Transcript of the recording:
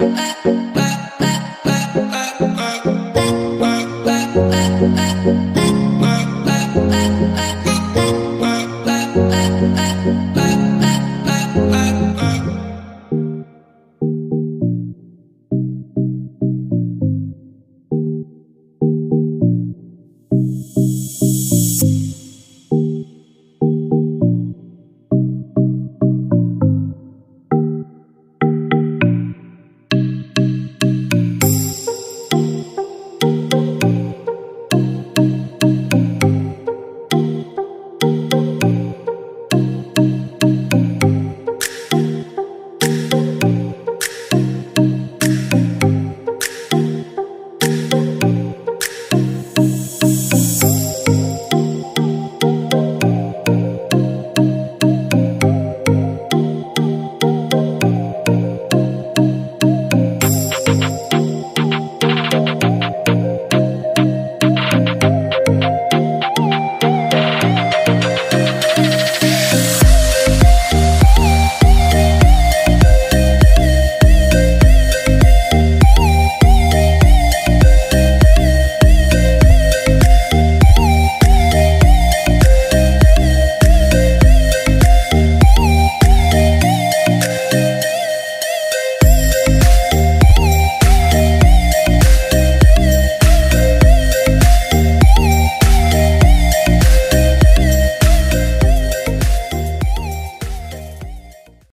uh, uh.